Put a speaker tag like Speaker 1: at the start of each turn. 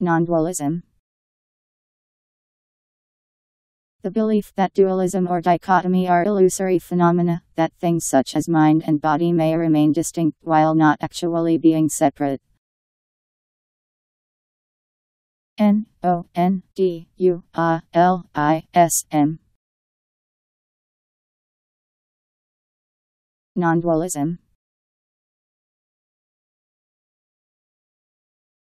Speaker 1: Non-dualism. The belief that dualism or dichotomy are illusory phenomena, that things such as mind and body may remain distinct while not actually being separate. N O N D U A L I S M. Non-dualism.